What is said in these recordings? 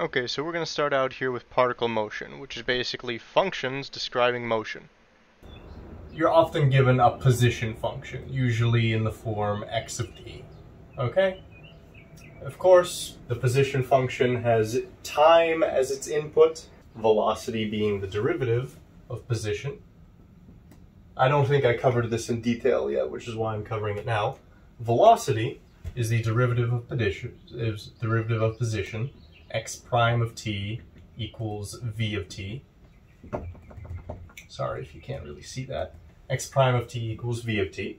Okay, so we're going to start out here with particle motion, which is basically functions describing motion. You're often given a position function, usually in the form x of t. Okay? Of course, the position function has time as its input, velocity being the derivative of position. I don't think I covered this in detail yet, which is why I'm covering it now. Velocity is the derivative of position, is derivative of position. X prime of t equals v of t. Sorry if you can't really see that. x prime of t equals v of t.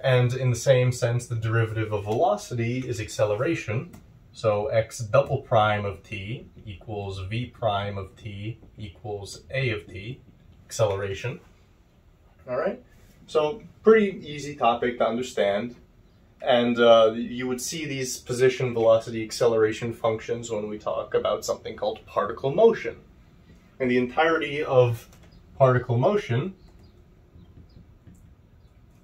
And in the same sense, the derivative of velocity is acceleration. So x double prime of t equals v prime of t equals a of t, acceleration. All right? So pretty easy topic to understand. And uh, you would see these position, velocity, acceleration functions when we talk about something called particle motion. And the entirety of particle motion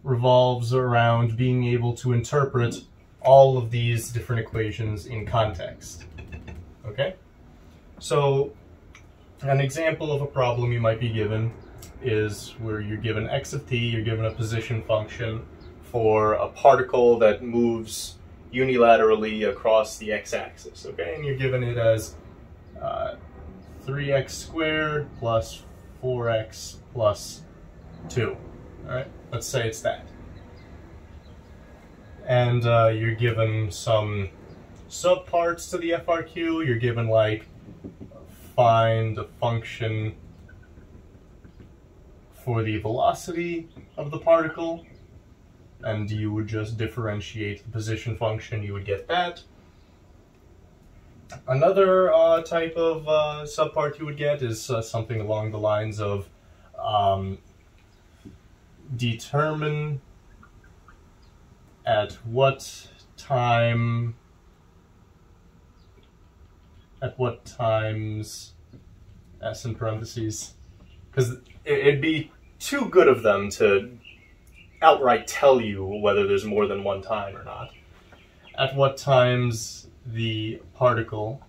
revolves around being able to interpret all of these different equations in context. Okay? So, an example of a problem you might be given is where you're given x of t, you're given a position function for a particle that moves unilaterally across the x-axis, okay? And you're given it as uh, 3x squared plus 4x plus 2, all right? Let's say it's that. And uh, you're given some subparts to the FRQ. You're given like find a function for the velocity of the particle and you would just differentiate the position function, you would get that. Another uh, type of uh, subpart you would get is uh, something along the lines of um, determine at what time at what times s in parentheses because it'd be too good of them to outright tell you whether there's more than one time or not. At what times the particle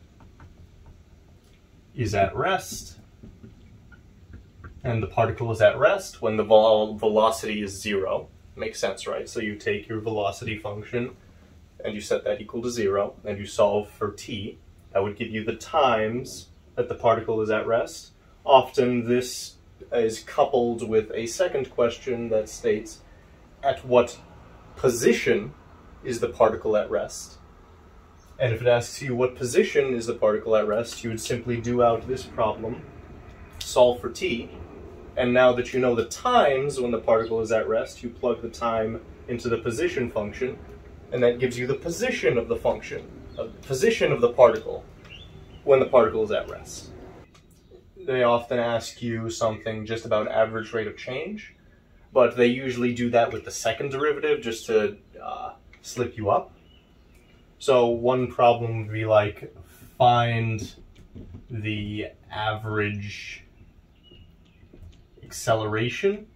is at rest, and the particle is at rest when the vol velocity is zero. Makes sense, right? So you take your velocity function and you set that equal to zero, and you solve for t. That would give you the times that the particle is at rest. Often this is coupled with a second question that states at what position is the particle at rest. And if it asks you what position is the particle at rest, you would simply do out this problem, solve for t, and now that you know the times when the particle is at rest, you plug the time into the position function, and that gives you the position of the function, the position of the particle when the particle is at rest. They often ask you something just about average rate of change, but they usually do that with the second derivative just to uh, slip you up. So one problem would be like find the average acceleration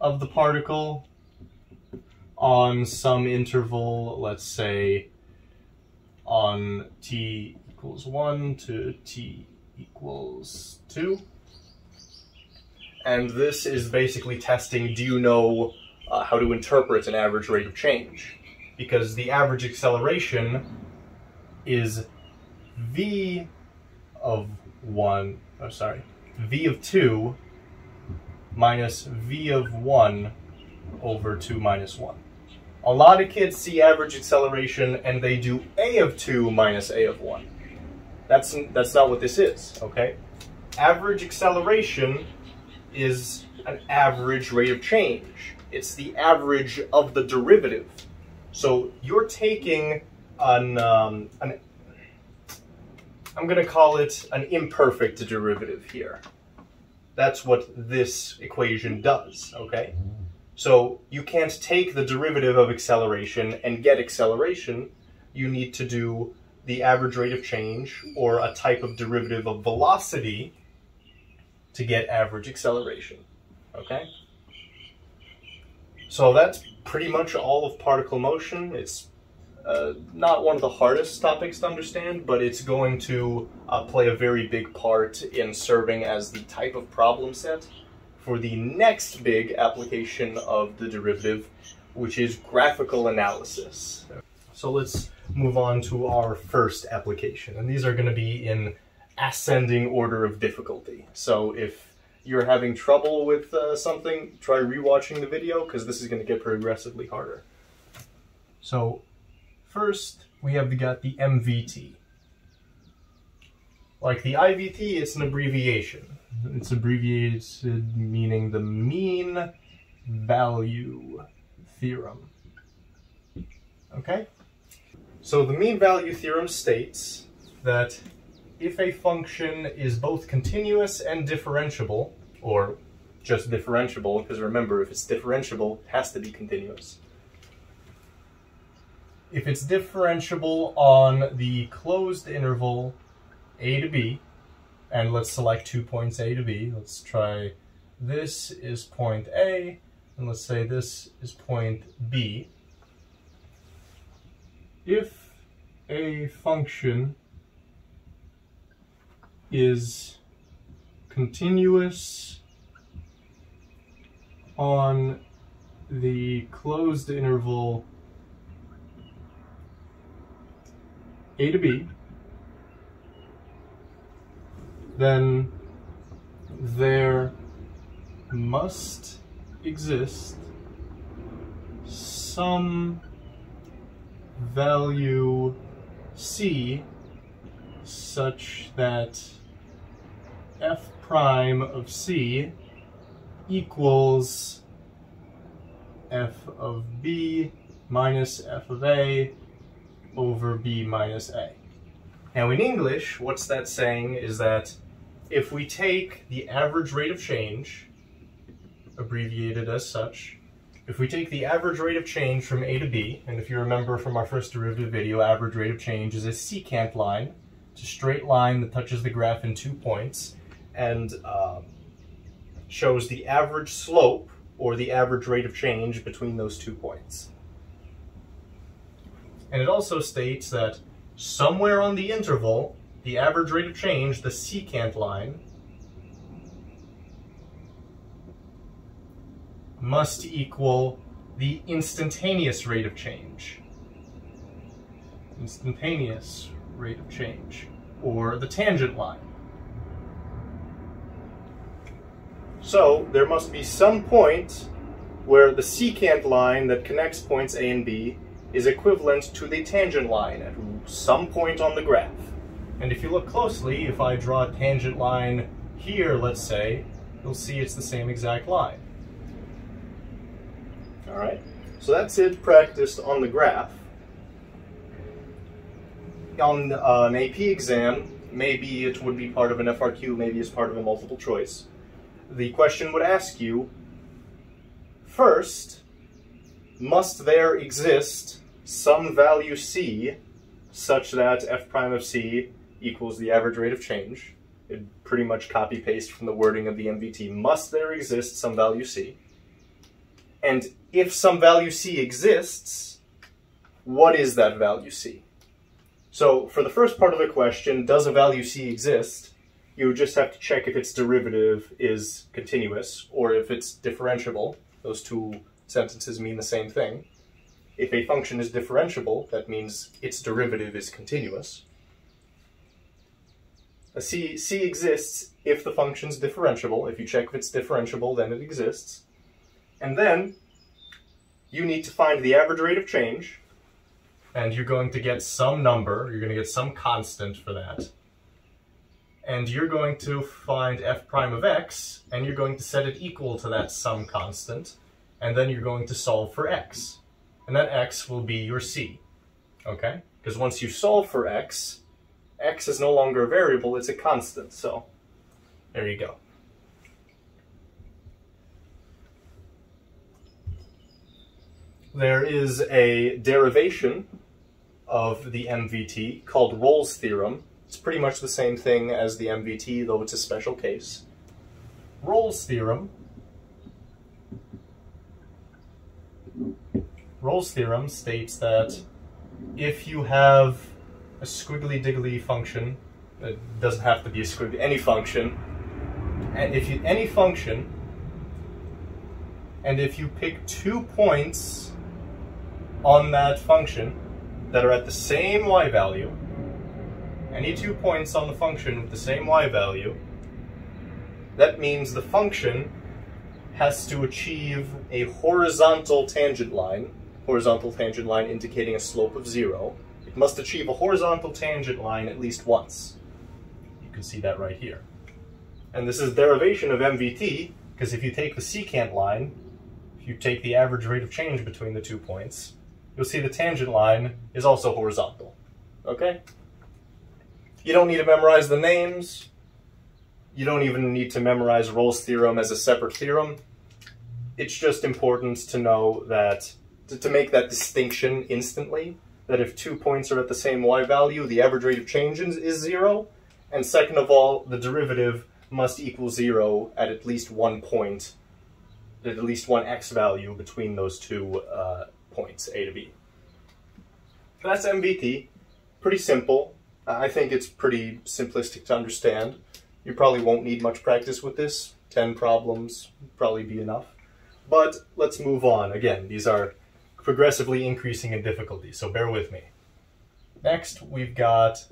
of the particle on some interval, let's say on t equals 1 to t equals 2. And this is basically testing, do you know uh, how to interpret an average rate of change? Because the average acceleration is v of 1, oh sorry, v of 2 minus v of 1 over 2 minus 1. A lot of kids see average acceleration and they do a of 2 minus a of 1. That's, that's not what this is, okay? Average acceleration is an average rate of change. It's the average of the derivative. So you're taking an, um, an I'm going to call it an imperfect derivative here. That's what this equation does, okay? So you can't take the derivative of acceleration and get acceleration. You need to do the average rate of change or a type of derivative of velocity to get average acceleration, okay? So that's pretty much all of particle motion. It's uh, not one of the hardest topics to understand, but it's going to uh, play a very big part in serving as the type of problem set for the next big application of the derivative, which is graphical analysis. So let's move on to our first application, and these are going to be in ascending order of difficulty. So if you're having trouble with uh, something, try rewatching the video because this is going to get progressively harder. So first, we have got the MVT. Like the IVT, it's an abbreviation. It's abbreviated meaning the mean value theorem. Okay? So the mean value theorem states that if a function is both continuous and differentiable, or just differentiable, because remember, if it's differentiable, it has to be continuous. If it's differentiable on the closed interval a to b, and let's select two points a to b, let's try this is point A, and let's say this is point B. If a function is continuous on the closed interval a to b, then there must exist some value c such that f prime of c equals f of b minus f of a over b minus a. Now in English, what's that saying is that if we take the average rate of change, abbreviated as such, if we take the average rate of change from A to B, and if you remember from our first derivative video, average rate of change is a secant line. It's a straight line that touches the graph in two points and uh, shows the average slope or the average rate of change between those two points. And it also states that somewhere on the interval, the average rate of change, the secant line, must equal the instantaneous rate of change. Instantaneous rate of change, or the tangent line. So there must be some point where the secant line that connects points A and B is equivalent to the tangent line at some point on the graph. And if you look closely, if I draw a tangent line here, let's say, you'll see it's the same exact line. All right, so that's it practiced on the graph. On uh, an AP exam, maybe it would be part of an FRQ, maybe as part of a multiple choice. The question would ask you, first, must there exist some value c such that f prime of c equals the average rate of change? It pretty much copy paste from the wording of the MVT. Must there exist some value c? And if some value c exists, what is that value c? So for the first part of the question, does a value c exist? You just have to check if its derivative is continuous or if it's differentiable. Those two sentences mean the same thing. If a function is differentiable, that means its derivative is continuous. A c, c exists if the function's differentiable. If you check if it's differentiable, then it exists. And then you need to find the average rate of change, and you're going to get some number, you're going to get some constant for that. And you're going to find f prime of x, and you're going to set it equal to that sum constant, and then you're going to solve for x. And that x will be your c, okay? Because once you solve for x, x is no longer a variable, it's a constant, so there you go. there is a derivation of the MVT called Rolle's theorem. It's pretty much the same thing as the MVT, though it's a special case. Rolle's theorem Rolle's theorem states that if you have a squiggly diggly function, it doesn't have to be a squiggly, any function, and if you, any function, and if you pick two points on that function that are at the same y value, any two points on the function with the same y value, that means the function has to achieve a horizontal tangent line, horizontal tangent line indicating a slope of zero. It must achieve a horizontal tangent line at least once. You can see that right here. And this is derivation of MVT, because if you take the secant line, if you take the average rate of change between the two points, you'll see the tangent line is also horizontal. Okay? You don't need to memorize the names. You don't even need to memorize Rolle's theorem as a separate theorem. It's just important to know that, to, to make that distinction instantly, that if two points are at the same y value, the average rate of change is zero. And second of all, the derivative must equal zero at at least one point, at at least one x value between those two uh, points, a to b. That's MVT. Pretty simple. I think it's pretty simplistic to understand. You probably won't need much practice with this. 10 problems probably be enough. But let's move on. Again, these are progressively increasing in difficulty, so bear with me. Next, we've got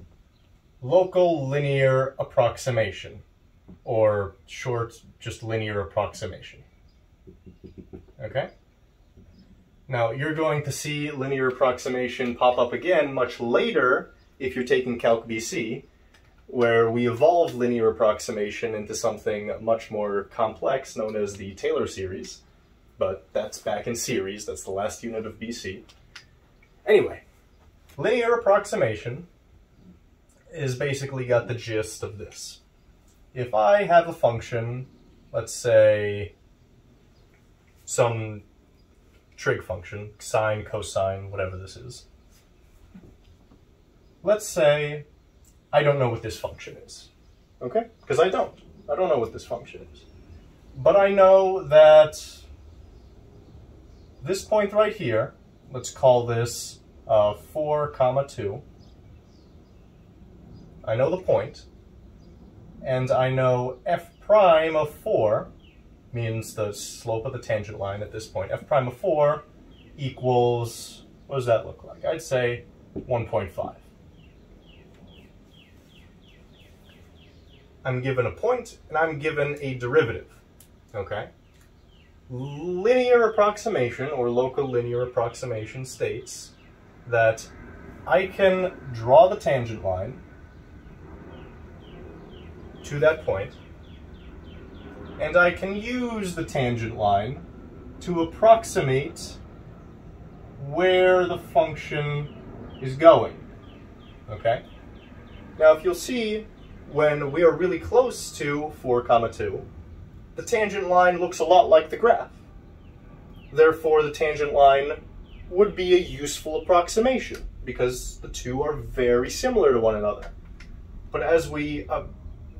local linear approximation, or short, just linear approximation. Okay? Now, you're going to see linear approximation pop up again much later if you're taking Calc BC, where we evolve linear approximation into something much more complex known as the Taylor series. But that's back in series, that's the last unit of BC. Anyway, linear approximation is basically got the gist of this. If I have a function, let's say some trig function, sine, cosine, whatever this is, let's say I don't know what this function is. Okay? Because I don't. I don't know what this function is. But I know that this point right here, let's call this uh, 4 comma 2. I know the point, and I know f prime of 4 means the slope of the tangent line at this point. f prime of 4 equals, what does that look like? I'd say 1.5. I'm given a point, and I'm given a derivative. Okay? Linear approximation, or local linear approximation, states that I can draw the tangent line to that point, and I can use the tangent line to approximate where the function is going. Okay? Now, if you'll see, when we are really close to 4 comma 2, the tangent line looks a lot like the graph. Therefore, the tangent line would be a useful approximation because the two are very similar to one another. But as we uh,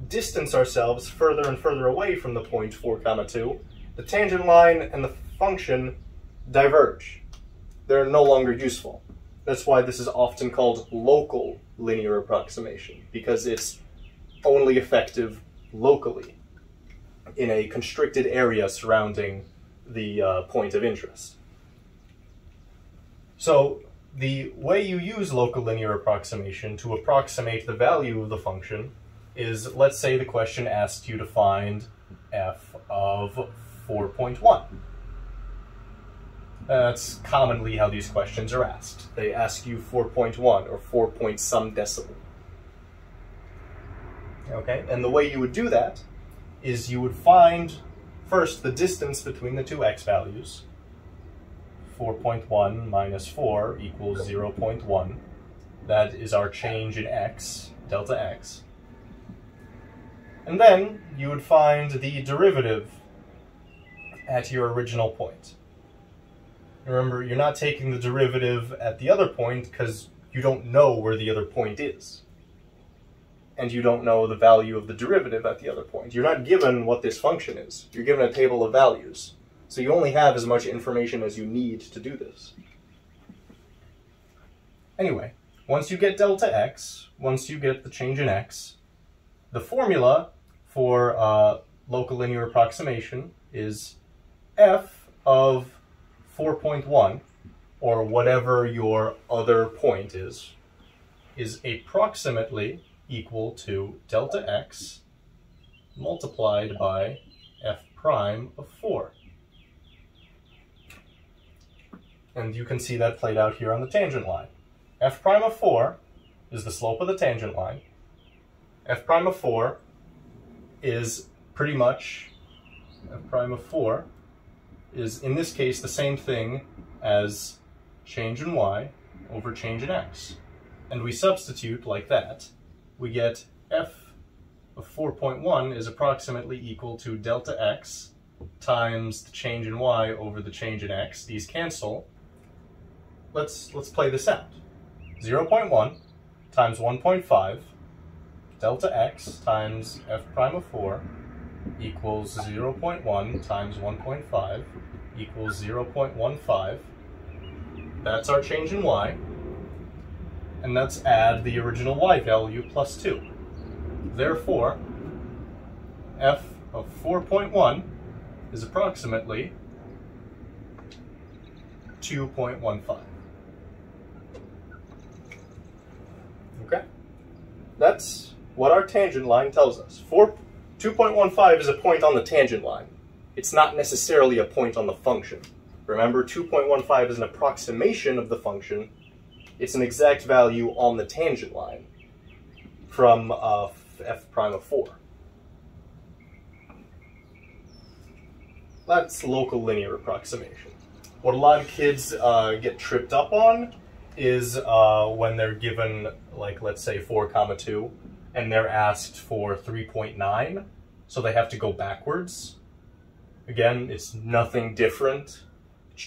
distance ourselves further and further away from the point 4 comma 2, the tangent line and the function diverge. They're no longer useful. That's why this is often called local linear approximation, because it's only effective locally in a constricted area surrounding the uh, point of interest. So the way you use local linear approximation to approximate the value of the function is, let's say the question asked you to find f of 4.1. That's commonly how these questions are asked. They ask you 4.1 or 4 point some decimal. Okay, and the way you would do that is you would find first the distance between the two x values. 4.1 minus 4 equals 0.1. That is our change in x, delta x. And then you would find the derivative at your original point. Remember, you're not taking the derivative at the other point because you don't know where the other point is and you don't know the value of the derivative at the other point. You're not given what this function is. You're given a table of values. So you only have as much information as you need to do this. Anyway, once you get delta x, once you get the change in x, the formula for uh, local linear approximation is f of 4.1, or whatever your other point is, is approximately equal to delta x multiplied by f prime of 4. And you can see that played out here on the tangent line. f prime of 4 is the slope of the tangent line. f prime of 4 is pretty much, f prime of 4 is in this case the same thing as change in y over change in x. And we substitute like that. We get f of 4.1 is approximately equal to delta x times the change in y over the change in x. These cancel. Let's, let's play this out. 0.1 times 1.5 delta x times f prime of 4 equals 0.1 times 1.5 equals 0.15. That's our change in y. And let's add the original y value plus 2. Therefore, f of 4.1 is approximately 2.15. Okay? That's what our tangent line tells us. 4, 2.15 is a point on the tangent line. It's not necessarily a point on the function. Remember, 2.15 is an approximation of the function. It's an exact value on the tangent line from uh, f prime of 4. That's local linear approximation. What a lot of kids uh, get tripped up on is uh, when they're given, like, let's say 4 comma 2, and they're asked for 3.9, so they have to go backwards. Again, it's nothing different.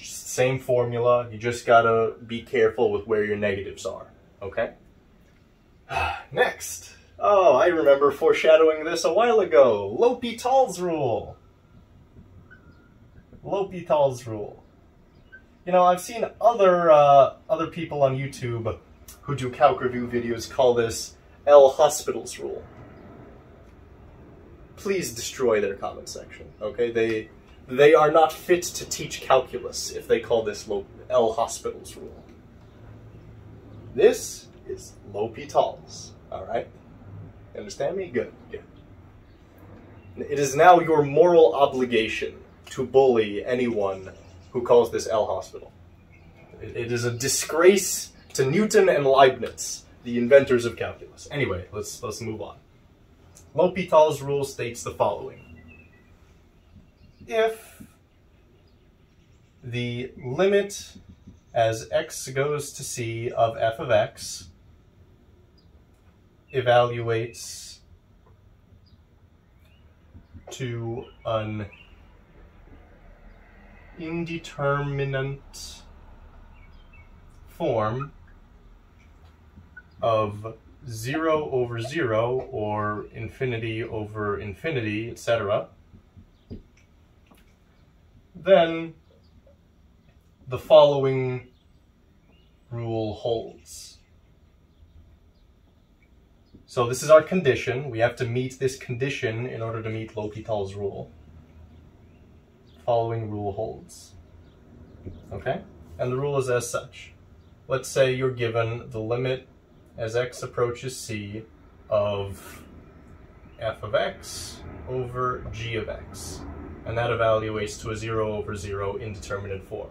Same formula. You just gotta be careful with where your negatives are. Okay? Next. Oh, I remember foreshadowing this a while ago. L'Hopital's rule. L'Hopital's rule. You know, I've seen other uh, other people on YouTube who do calc review videos call this L Hospital's rule. Please destroy their comment section. Okay, they they are not fit to teach calculus if they call this L Hospital's rule. This is L'Hopital's. All right. Understand me? Good. Good. It is now your moral obligation to bully anyone who calls this L Hospital. It is a disgrace to Newton and Leibniz, the inventors of calculus. Anyway, let's let's move on. L'Hopital's rule states the following. If the limit as x goes to c of f of x evaluates to an indeterminate form of 0 over 0 or infinity over infinity, etc., then the following rule holds. So this is our condition. We have to meet this condition in order to meet L'Hopital's rule. Following rule holds. Okay? And the rule is as such. Let's say you're given the limit as x approaches c of f of x over g of x. And that evaluates to a 0 over 0 indeterminate form.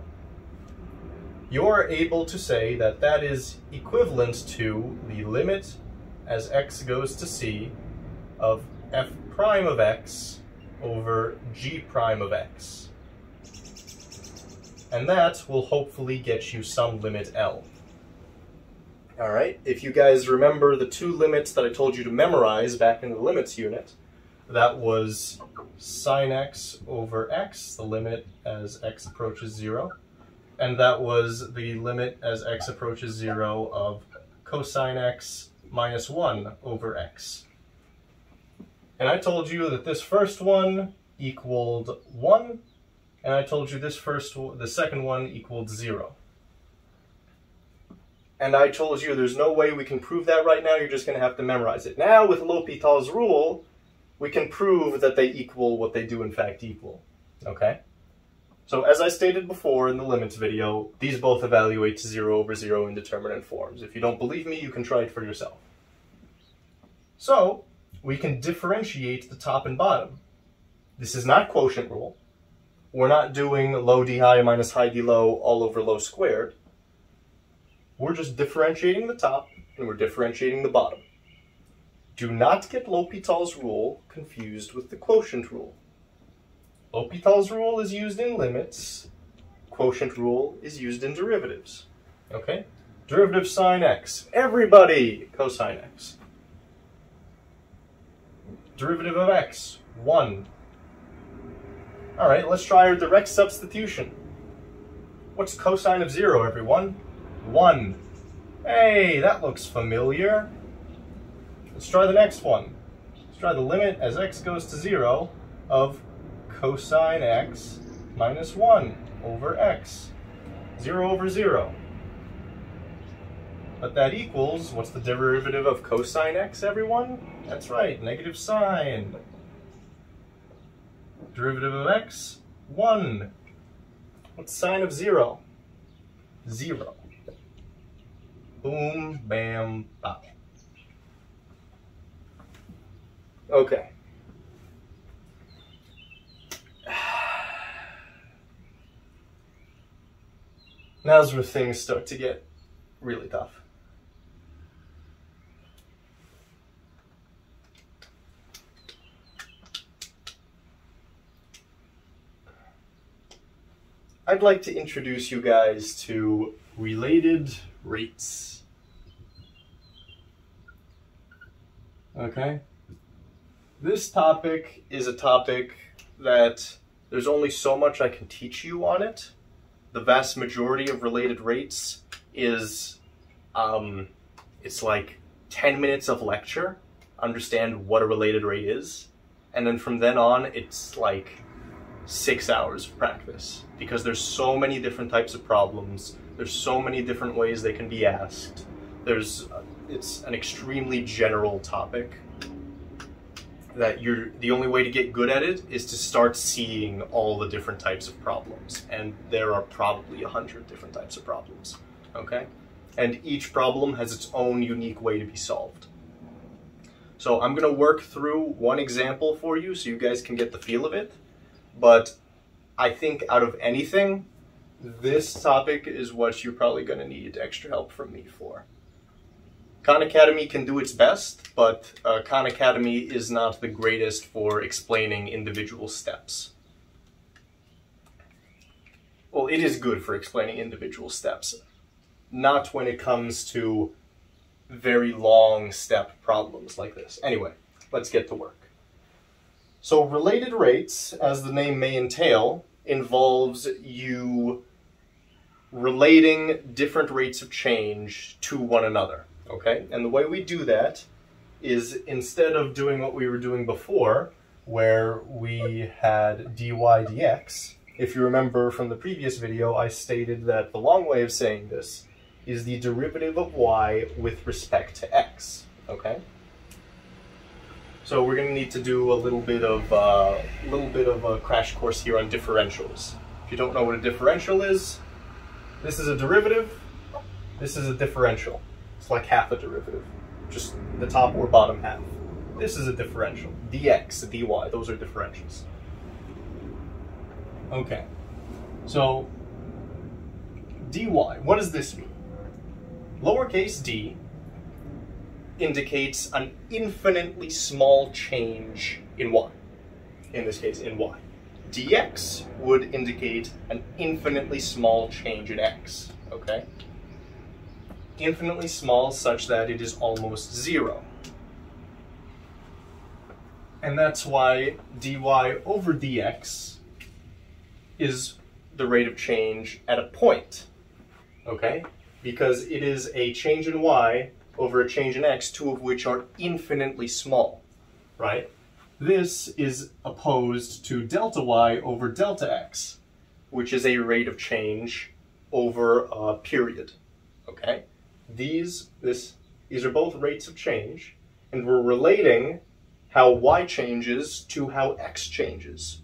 You're able to say that that is equivalent to the limit as x goes to c of f prime of x over g prime of x. And that will hopefully get you some limit L. Alright, if you guys remember the two limits that I told you to memorize back in the limits unit, that was sine x over x, the limit as x approaches 0, and that was the limit as x approaches 0 of cosine x minus 1 over x. And I told you that this first one equaled 1, and I told you this first, the second one equaled 0. And I told you there's no way we can prove that right now, you're just going to have to memorize it. Now, with L'Hopital's rule, we can prove that they equal what they do in fact equal. Okay? So as I stated before in the limits video, these both evaluate to 0 over 0 indeterminate forms. If you don't believe me, you can try it for yourself. So, we can differentiate the top and bottom. This is not quotient rule. We're not doing low d high minus high d low all over low squared. We're just differentiating the top and we're differentiating the bottom. Do not get L'Hopital's rule confused with the quotient rule. L'Hopital's rule is used in limits. Quotient rule is used in derivatives. Okay? Derivative sine x. Everybody cosine x. Derivative of x. 1. Alright, let's try our direct substitution. What's cosine of 0, everyone? 1. Hey, that looks familiar. Let's try the next one. Let's try the limit as x goes to 0 of cosine x minus 1 over x. 0 over 0. But that equals, what's the derivative of cosine x, everyone? That's right, negative sine. Derivative of x, 1. What's sine of 0? 0. Boom, bam, bop. Okay. Now's where things start to get really tough. I'd like to introduce you guys to related rates. Okay? This topic is a topic that there's only so much I can teach you on it. The vast majority of related rates is, um, it's like 10 minutes of lecture, understand what a related rate is, and then from then on, it's like six hours of practice because there's so many different types of problems. There's so many different ways they can be asked. There's, uh, it's an extremely general topic that you're the only way to get good at it is to start seeing all the different types of problems. And there are probably a hundred different types of problems okay? And each problem has its own unique way to be solved. So i'm going to work through one example for you so you guys can get the feel of it. But i think out of anything this topic is what you're probably going to need extra help from me for Khan Academy can do its best, but uh, Khan Academy is not the greatest for explaining individual steps. Well, it is good for explaining individual steps, not when it comes to very long step problems like this. Anyway, let's get to work. So related rates, as the name may entail, involves you relating different rates of change to one another. Okay, and the way we do that is instead of doing what we were doing before, where we had dy dx, if you remember from the previous video, I stated that the long way of saying this is the derivative of y with respect to x, okay? So we're going to need to do a little bit of uh, a little bit of a crash course here on differentials. If you don't know what a differential is, this is a derivative, this is a differential. It's like half a derivative, just the top or bottom half. This is a differential. dx, dy, those are differentials. Okay, so dy, what does this mean? Lowercase d indicates an infinitely small change in y, in this case in y. dx would indicate an infinitely small change in x, okay? Infinitely small such that it is almost zero. And that's why dy over dx is the rate of change at a point, okay? Because it is a change in y over a change in x, two of which are infinitely small, right? This is opposed to delta y over delta x, which is a rate of change over a period, okay? These this these are both rates of change, and we're relating how y changes to how x changes.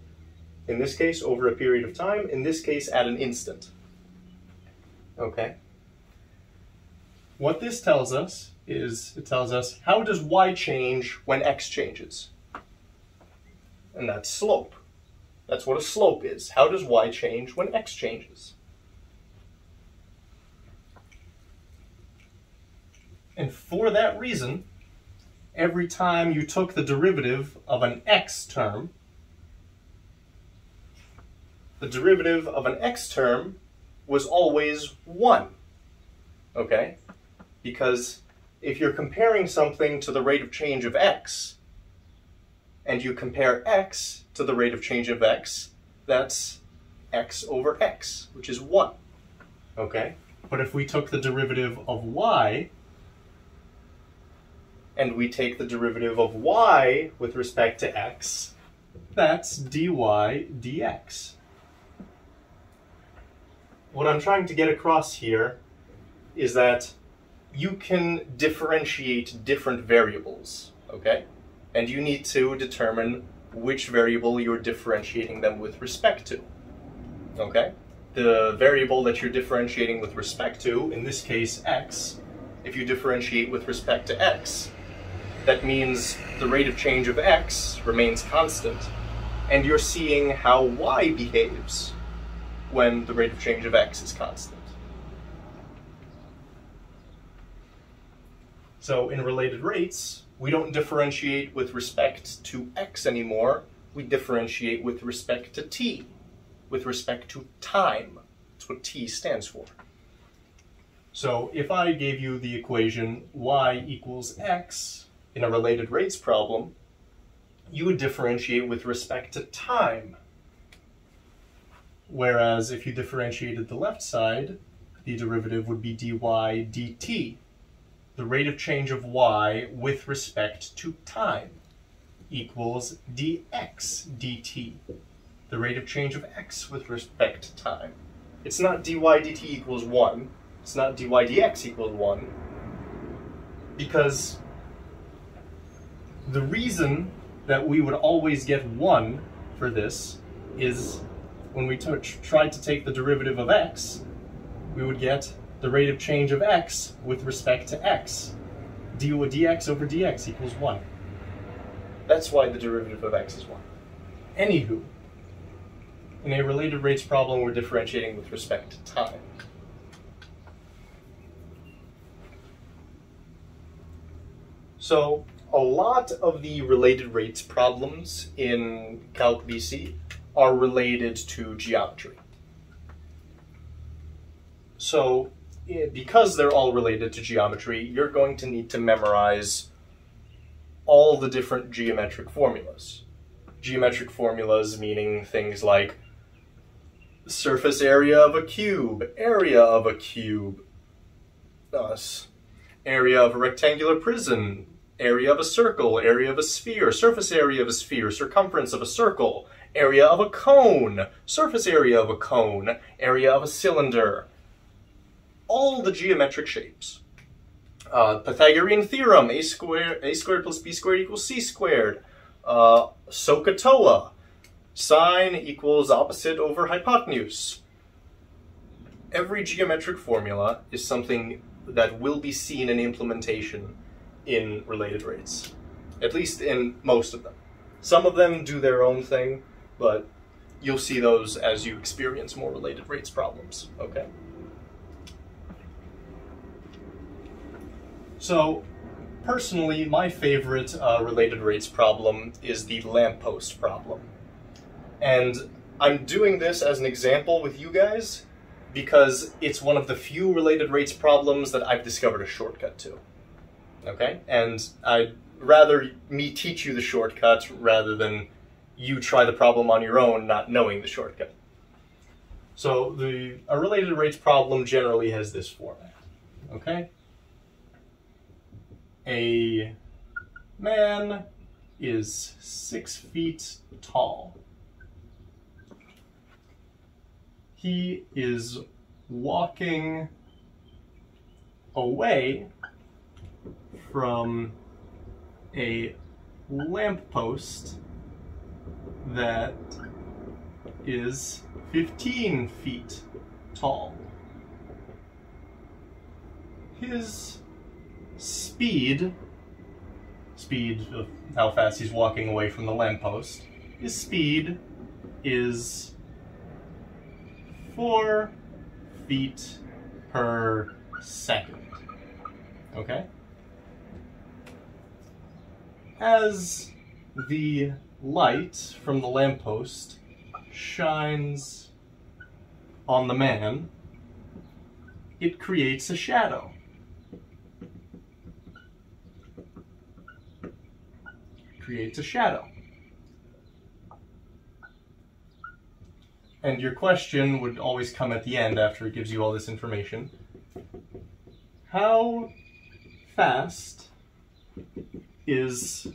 In this case, over a period of time. In this case, at an instant. Okay. What this tells us is it tells us how does y change when x changes? And that's slope. That's what a slope is. How does y change when x changes? And for that reason, every time you took the derivative of an x term, the derivative of an x term was always 1. Okay? Because if you're comparing something to the rate of change of x, and you compare x to the rate of change of x, that's x over x, which is 1. Okay? But if we took the derivative of y, and we take the derivative of y with respect to x, that's dy dx. What I'm trying to get across here is that you can differentiate different variables, okay? And you need to determine which variable you're differentiating them with respect to, okay? The variable that you're differentiating with respect to, in this case x, if you differentiate with respect to x, that means the rate of change of x remains constant, and you're seeing how y behaves when the rate of change of x is constant. So in related rates, we don't differentiate with respect to x anymore, we differentiate with respect to t, with respect to time. That's what t stands for. So if I gave you the equation y equals x, in a related rates problem, you would differentiate with respect to time. Whereas if you differentiated the left side, the derivative would be dy dt, the rate of change of y with respect to time, equals dx dt, the rate of change of x with respect to time. It's not dy dt equals 1, it's not dy dx equals 1, because the reason that we would always get 1 for this is when we tried to take the derivative of x, we would get the rate of change of x with respect to x. d dx over dx equals 1. That's why the derivative of x is 1. Anywho, in a related rates problem, we're differentiating with respect to time. So a lot of the related rates problems in Calc BC are related to geometry. So eh, because they're all related to geometry, you're going to need to memorize all the different geometric formulas. Geometric formulas meaning things like surface area of a cube, area of a cube, thus area of a rectangular prism, area of a circle, area of a sphere, surface area of a sphere, circumference of a circle, area of a cone, surface area of a cone, area of a cylinder. All the geometric shapes. Uh, Pythagorean theorem, a squared, a squared plus b squared equals c squared. Uh, SOHCAHTOA, sine equals opposite over hypotenuse. Every geometric formula is something that will be seen in implementation in related rates, at least in most of them. Some of them do their own thing, but you'll see those as you experience more related rates problems, okay? So, personally, my favorite uh, related rates problem is the lamppost problem. And I'm doing this as an example with you guys because it's one of the few related rates problems that I've discovered a shortcut to. Okay? And I'd rather me teach you the shortcut rather than you try the problem on your own not knowing the shortcut. So the a related rates problem generally has this format. Okay? A man is six feet tall. He is walking away from a lamppost that is 15 feet tall. His speed, speed of how fast he's walking away from the lamppost, his speed is 4 feet per second. Okay? As the light from the lamppost shines on the man, it creates a shadow. Creates a shadow. And your question would always come at the end after it gives you all this information. How fast is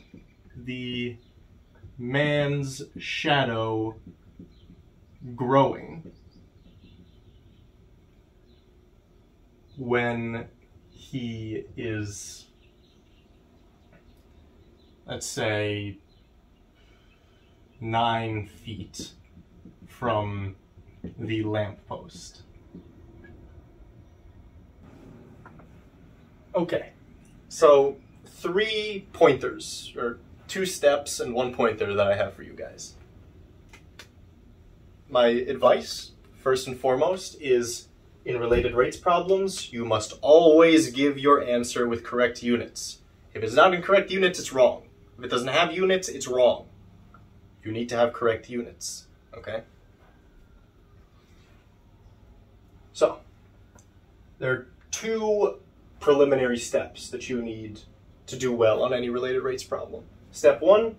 the man's shadow growing when he is, let's say, nine feet from the lamppost. Okay, so three pointers, or two steps and one pointer that I have for you guys. My advice, first and foremost, is in related rates problems, you must always give your answer with correct units. If it's not in correct units, it's wrong. If it doesn't have units, it's wrong. You need to have correct units, okay? So, there are two preliminary steps that you need to do well on any related rates problem. Step one,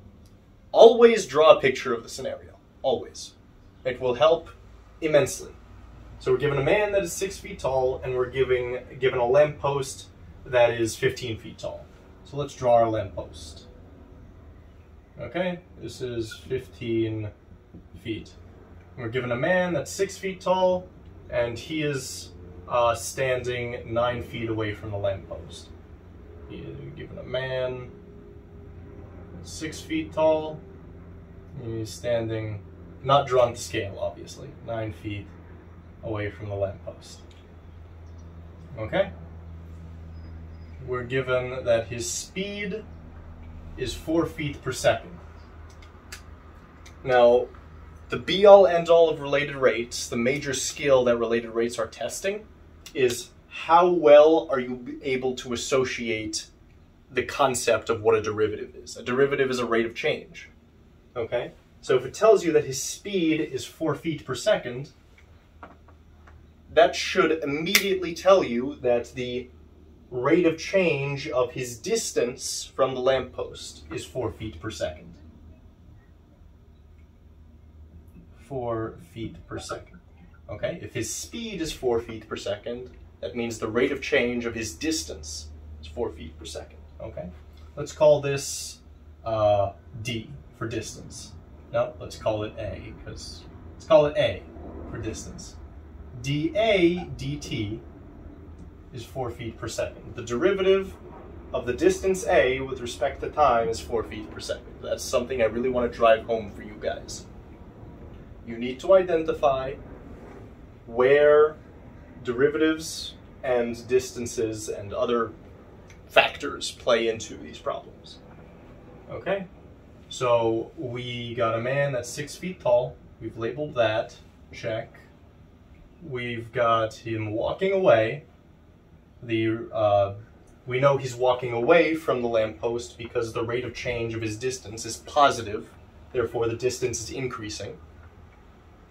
always draw a picture of the scenario. Always. It will help immensely. So we're given a man that is six feet tall, and we're giving given a lamppost that is 15 feet tall. So let's draw our lamppost. Okay, this is 15 feet. We're given a man that's six feet tall, and he is uh, standing nine feet away from the lamppost. Is given a man six feet tall. He's standing, not drawn to scale, obviously, nine feet away from the lamppost. Okay? We're given that his speed is four feet per second. Now, the be all end all of related rates, the major skill that related rates are testing, is how well are you able to associate the concept of what a derivative is. A derivative is a rate of change. Okay? So if it tells you that his speed is four feet per second, that should immediately tell you that the rate of change of his distance from the lamppost is four feet per second. Four feet per second. Okay? If his speed is four feet per second, that means the rate of change of his distance is four feet per second. Okay? Let's call this uh, D for distance. No, let's call it A, because let's call it A for distance. dA dt is 4 feet per second. The derivative of the distance A with respect to time is 4 feet per second. That's something I really want to drive home for you guys. You need to identify where derivatives and distances and other factors play into these problems. Okay, so we got a man that's six feet tall. We've labeled that. Check. We've got him walking away. The uh, we know he's walking away from the lamppost because the rate of change of his distance is positive. Therefore, the distance is increasing.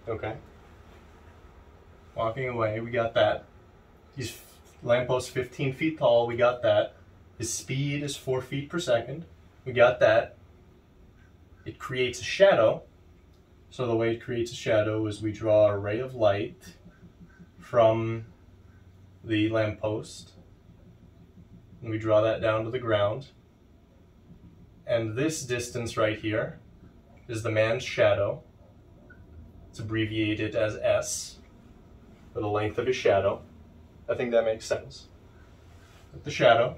Okay. Walking away, we got that. He's lamppost 15 feet tall, we got that. His speed is 4 feet per second, we got that. It creates a shadow. So the way it creates a shadow is we draw a ray of light from the lamppost. And we draw that down to the ground. And this distance right here is the man's shadow. It's abbreviated as S for the length of his shadow. I think that makes sense. the shadow,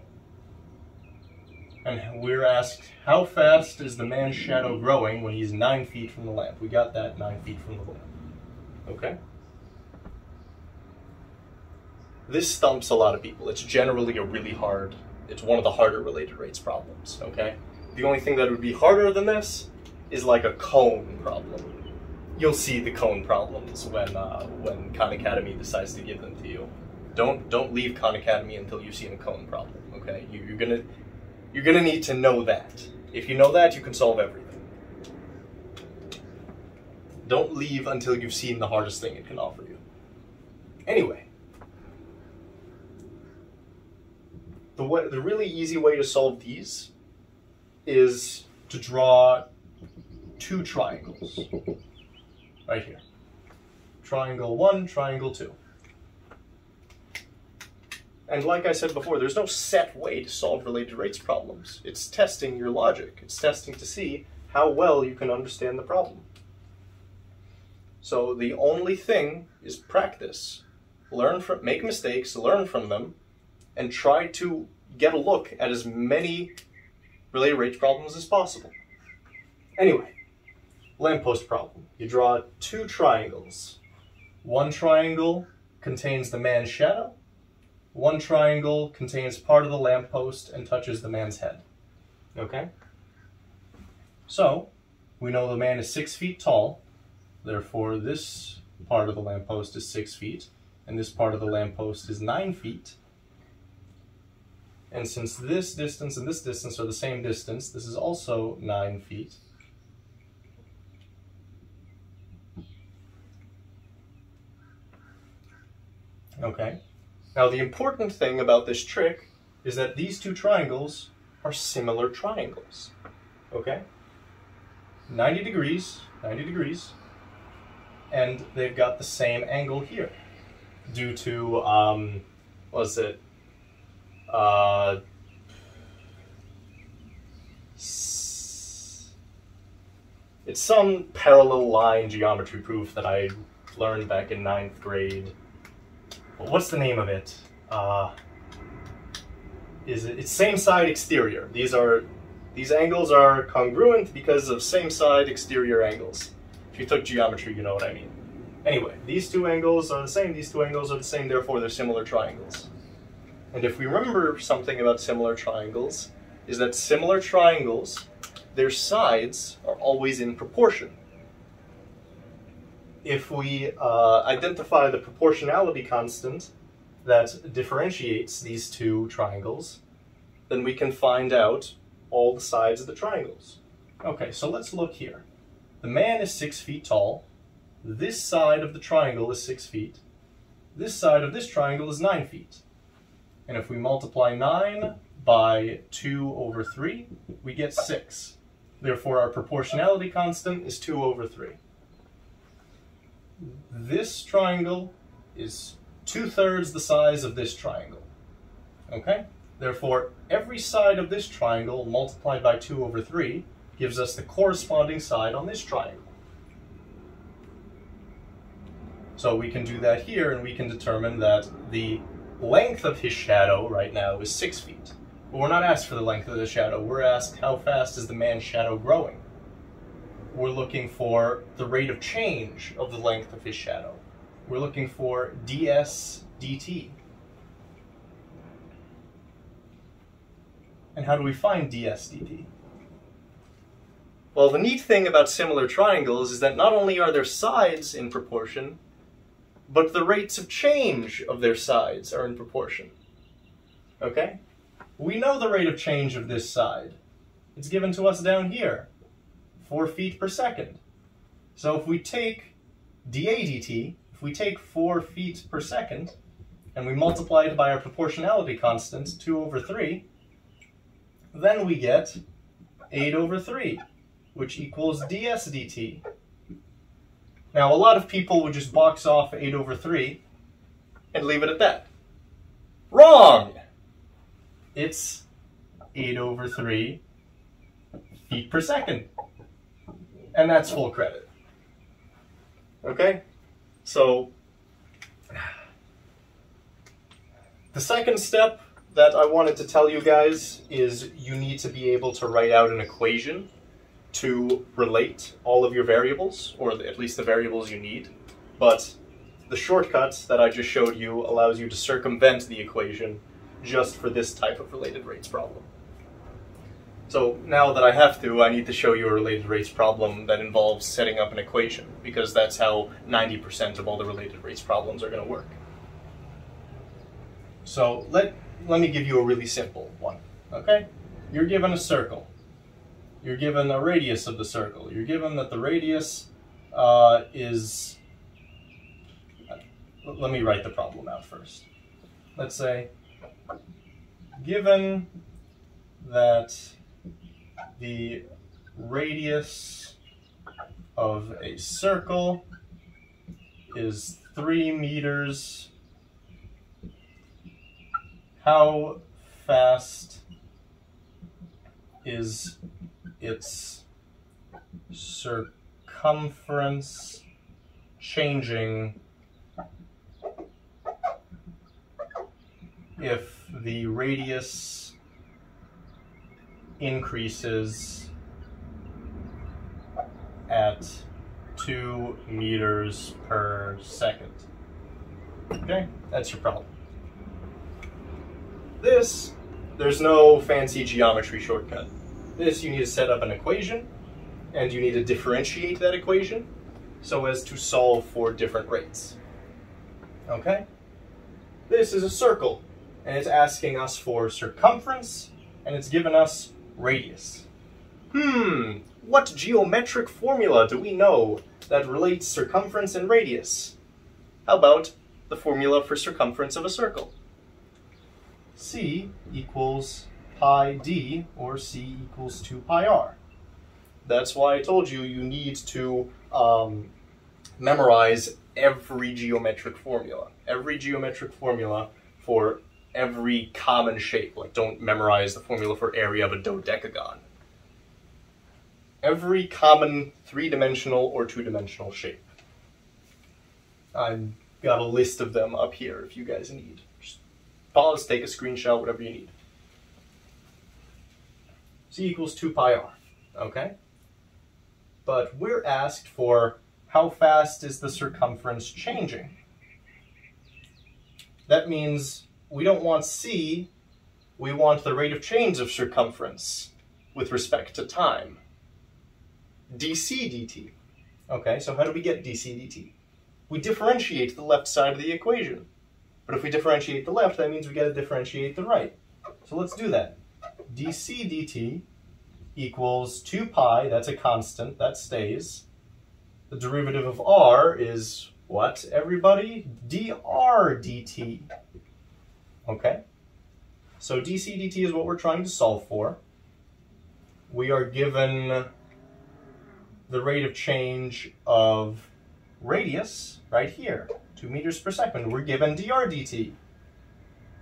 and we're asked how fast is the man's shadow growing when he's nine feet from the lamp. We got that nine feet from the lamp. Okay? This stumps a lot of people. It's generally a really hard, it's one of the harder related rates problems, okay? The only thing that would be harder than this is like a cone problem. You'll see the cone problems when uh, when Khan Academy decides to give them to you. Don't don't leave Khan Academy until you've seen a cone problem. Okay, you, you're gonna you're gonna need to know that. If you know that, you can solve everything. Don't leave until you've seen the hardest thing it can offer you. Anyway, the way, the really easy way to solve these is to draw two triangles right here. Triangle 1, triangle 2. And like I said before, there's no set way to solve related rates problems. It's testing your logic. It's testing to see how well you can understand the problem. So the only thing is practice. Learn from make mistakes, learn from them, and try to get a look at as many related rates problems as possible. Anyway, lamppost problem. You draw two triangles. One triangle contains the man's shadow. One triangle contains part of the lamppost and touches the man's head. Okay? So, we know the man is six feet tall. Therefore, this part of the lamppost is six feet, and this part of the lamppost is nine feet. And since this distance and this distance are the same distance, this is also nine feet. Okay. Now the important thing about this trick is that these two triangles are similar triangles. Okay? 90 degrees, 90 degrees, and they've got the same angle here due to, um, was it, uh, it's some parallel line geometry proof that I learned back in ninth grade what's the name of it? Uh, is it? It's same side exterior. These are these angles are congruent because of same side exterior angles. If you took geometry, you know what I mean. Anyway, these two angles are the same. These two angles are the same. Therefore, they're similar triangles. And if we remember something about similar triangles, is that similar triangles, their sides are always in proportion if we uh, identify the proportionality constant that differentiates these two triangles, then we can find out all the sides of the triangles. Okay, so let's look here. The man is six feet tall. This side of the triangle is six feet. This side of this triangle is nine feet. And if we multiply nine by two over three, we get six. Therefore, our proportionality constant is two over three this triangle is two-thirds the size of this triangle. Okay? Therefore, every side of this triangle multiplied by 2 over 3 gives us the corresponding side on this triangle. So we can do that here, and we can determine that the length of his shadow right now is 6 feet. But we're not asked for the length of the shadow, we're asked how fast is the man's shadow growing we're looking for the rate of change of the length of his shadow. We're looking for ds dt. And how do we find ds dt? Well, the neat thing about similar triangles is that not only are their sides in proportion, but the rates of change of their sides are in proportion. Okay? We know the rate of change of this side. It's given to us down here. 4 feet per second. So if we take dA dt, if we take 4 feet per second, and we multiply it by our proportionality constant, 2 over 3, then we get 8 over 3, which equals ds dt. Now, a lot of people would just box off 8 over 3 and leave it at that. Wrong! It's 8 over 3 feet per second and that's full credit. Okay? So, the second step that I wanted to tell you guys is you need to be able to write out an equation to relate all of your variables, or at least the variables you need. But the shortcut that I just showed you allows you to circumvent the equation just for this type of related rates problem. So now that I have to, I need to show you a related rates problem that involves setting up an equation, because that's how 90% of all the related rates problems are going to work. So let, let me give you a really simple one, okay? You're given a circle. You're given a radius of the circle. You're given that the radius uh, is... Let me write the problem out first. Let's say, given that the radius of a circle is three meters. How fast is its circumference changing if the radius increases at 2 meters per second. Okay, that's your problem. This, there's no fancy geometry shortcut. This, you need to set up an equation, and you need to differentiate that equation so as to solve for different rates. Okay? This is a circle, and it's asking us for circumference, and it's given us radius. Hmm, what geometric formula do we know that relates circumference and radius? How about the formula for circumference of a circle? C equals pi d, or C equals 2 pi r. That's why I told you you need to um, memorize every geometric formula. Every geometric formula for every common shape. Like, don't memorize the formula for area of a dodecagon. Every common three-dimensional or two-dimensional shape. I've got a list of them up here if you guys need. Just pause, take a screenshot, whatever you need. C equals 2 pi r, okay? But we're asked for how fast is the circumference changing? That means we don't want c, we want the rate of change of circumference with respect to time. dc dt. Okay, so how do we get dc dt? We differentiate the left side of the equation. But if we differentiate the left, that means we got to differentiate the right. So let's do that. dc dt equals 2 pi, that's a constant, that stays. The derivative of r is what, everybody? dr dt. Okay? So dc dt is what we're trying to solve for. We are given the rate of change of radius right here, 2 meters per second. We're given dr dt.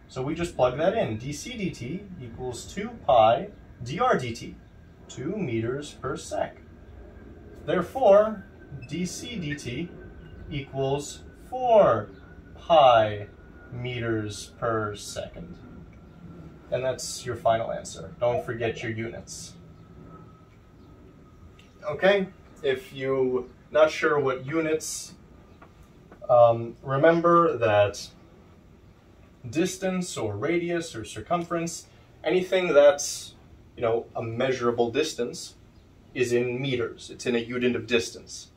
So we just plug that in. dc dt equals 2 pi dr dt, 2 meters per sec. Therefore, dc dt equals 4 pi meters per second. And that's your final answer. Don't forget your units. Okay, if you're not sure what units, um, remember that distance or radius or circumference, anything that's, you know, a measurable distance is in meters. It's in a unit of distance.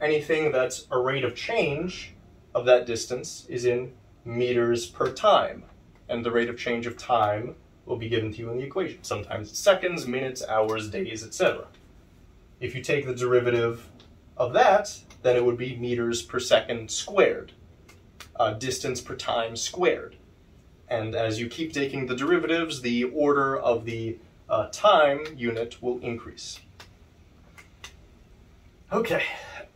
Anything that's a rate of change of that distance is in meters per time. And the rate of change of time will be given to you in the equation. Sometimes seconds, minutes, hours, days, etc. If you take the derivative of that, then it would be meters per second squared, uh, distance per time squared. And as you keep taking the derivatives, the order of the uh, time unit will increase. Okay.